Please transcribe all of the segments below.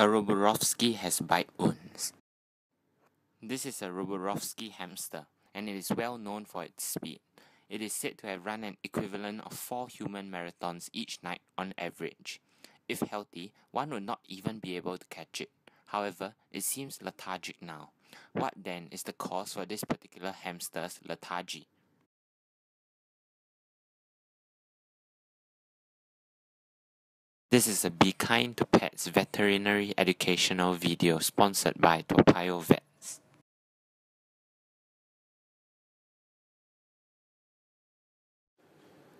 A Roborovski has bite wounds. This is a Roborovski hamster, and it is well known for its speed. It is said to have run an equivalent of four human marathons each night on average. If healthy, one would not even be able to catch it. However, it seems lethargic now. What then is the cause for this particular hamster's lethargy? This is a Be Kind to Pets veterinary educational video sponsored by Toa Payoh Vets.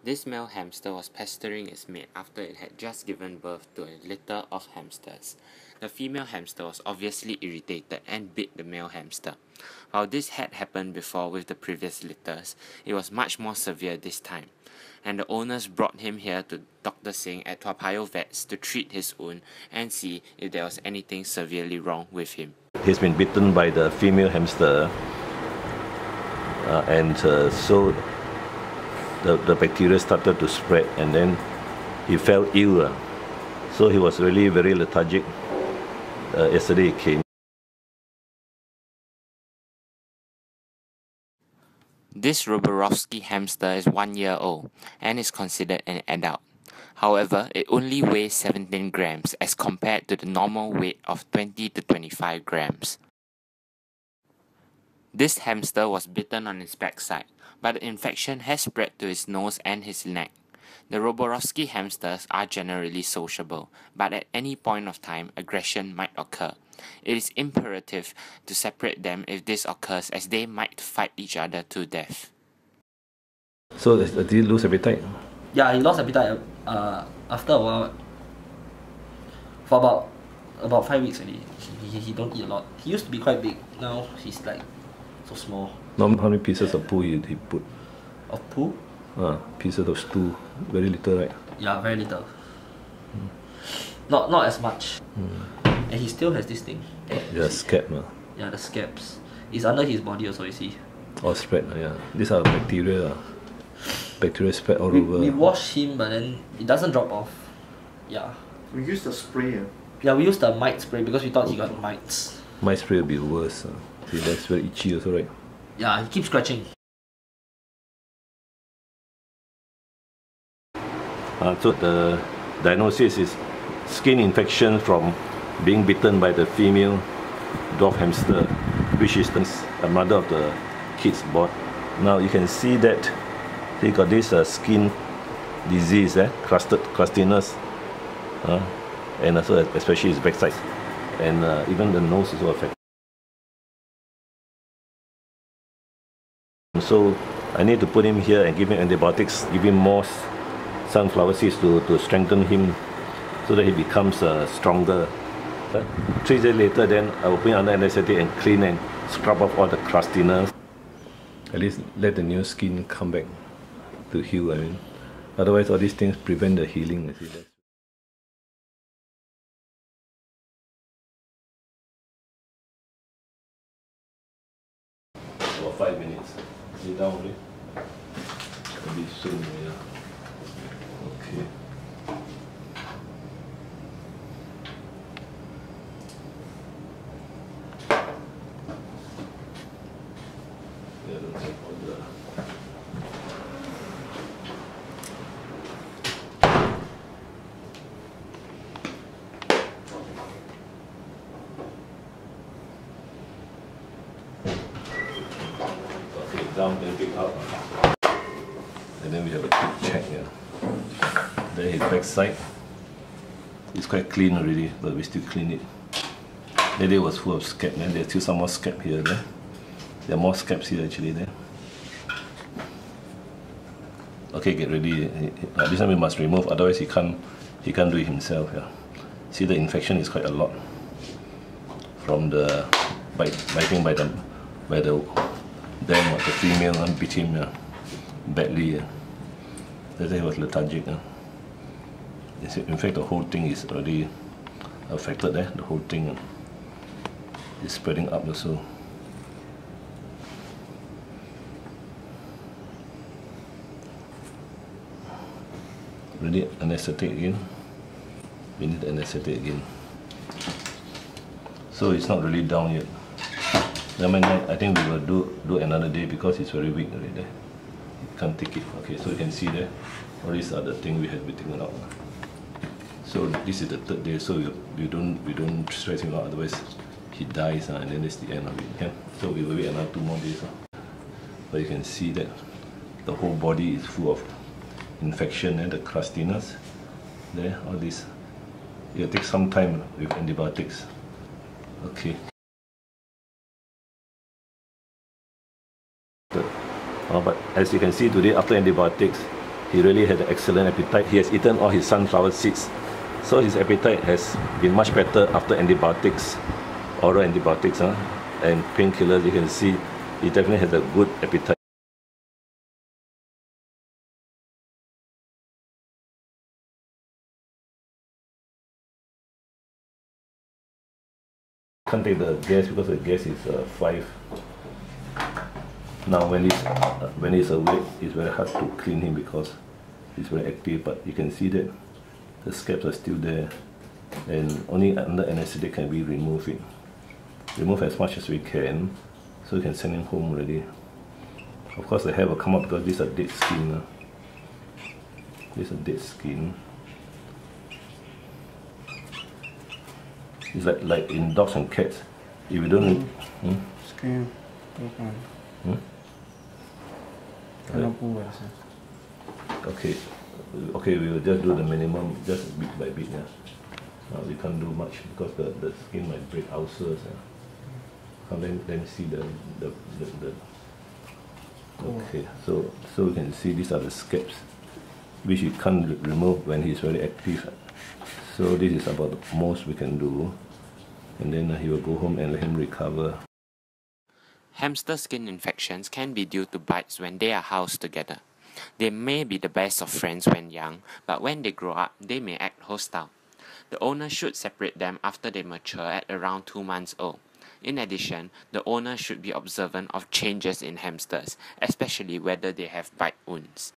This male hamster was pestering its mate after it had just given birth to a litter of hamsters. The female hamster was obviously irritated and bit the male hamster. While this had happened before with the previous litters, it was much more severe this time and the owners brought him here to Dr. Sing at Toa Payoh Vets to treat his wound and see if there was anything severely wrong with him. He's been bitten by the female hamster, uh, and uh, so the, the bacteria started to spread, and then he fell ill. So he was really very lethargic. Uh, yesterday he came. This Roborovski hamster is one year old and is considered an adult. However, it only weighs 17 grams as compared to the normal weight of 20 to 25 grams. This hamster was bitten on its backside, but the infection has spread to his nose and his neck. The Roborovski hamsters are generally sociable, but at any point of time, aggression might occur. It is imperative to separate them if this occurs, as they might fight each other to death. So, did he lose appetite? Yeah, he lost appetite uh, after a while. For about about five weeks already. He, he, he don't eat a lot. He used to be quite big. Now he's like so small. Now, how many pieces of poo he, he put? Of poo? Ah, pieces of stew. Very little, right? Yeah, very little. Mm. Not not as much. Mm. And he still has this thing. Yeah, scab. Uh. Yeah, the scabs. It's under his body also, you see. All spread, yeah. These are bacteria. Uh. Bacteria spread all we, over. We wash him, but then it doesn't drop off. Yeah. We use the spray. Uh. Yeah, we use the mite spray because we thought he got mites. Mite spray will be worse. Uh. See, that's very itchy also, right? Yeah, he keeps scratching. Uh, so the diagnosis is skin infection from being bitten by the female dwarf hamster, which is the mother of the kids born. Now you can see that they got this uh, skin disease, eh? crusted crustiness, uh, and also especially his backside, and uh, even the nose is affected. So I need to put him here and give him antibiotics, give him more sunflower seeds to, to strengthen him so that he becomes uh, stronger. But three days later, then I will put under anesthetic and clean and scrub off all the crustiness. At least let the new skin come back to heal. I mean, otherwise, all these things prevent the healing. About five minutes. Sit down, okay? Maybe soon, yeah. Down and pick up. And then we have a quick check here. There his backside. It's quite clean already, but we still clean it. That day was full of scab, then there's still some more scab here there. There are more scabs here actually there. Okay, get ready. Uh, this one we must remove, otherwise he can't he can't do it himself. Yeah. See the infection is quite a lot from the bite, biting by the by the what the female one beat him uh, badly. Uh. That he was lethargic. In fact, the whole thing is already affected there. The whole thing is spreading up also. Ready anesthetic again. We need anesthetic again. So it's not really down yet. Never mind, I think we will do, do another day because it's very weak already. You can't take it. Okay, so you can see there, all these are the things we have to taken out. So this is the third day, so we, we don't we don't stress him out, otherwise he dies uh, and then that's the end of it. Yeah? So we will wait another two more days. Uh. But you can see that the whole body is full of infection and the crustiness. There, all this. It will take some time with antibiotics. Okay. Uh, but as you can see today, after antibiotics, he really had an excellent appetite. He has eaten all his sunflower seeds. So his appetite has been much better after antibiotics, oral antibiotics huh? and painkillers. You can see he definitely has a good appetite. Can't take the gas because the gas is uh, 5 now when he's uh, when he's awake it's very hard to clean him because he's very active but you can see that the scabs are still there and only under anesthetic can we remove it remove as much as we can so we can send him home already of course the hair will come up because these are dead skin uh. these are dead skin it's like like in dogs and cats if you don't mm. hmm? Scream. Hmm? Okay, okay, we will just do the minimum, just bit by bit. Yeah, uh, we can't do much because the, the skin might break ulcers. Yeah. And then then see the the, the, the Okay, so so we can see these are the scabs, which you can't remove when he's very active. So this is about the most we can do, and then uh, he will go home and let him recover. Hamster skin infections can be due to bites when they are housed together. They may be the best of friends when young, but when they grow up, they may act hostile. The owner should separate them after they mature at around 2 months old. In addition, the owner should be observant of changes in hamsters, especially whether they have bite wounds.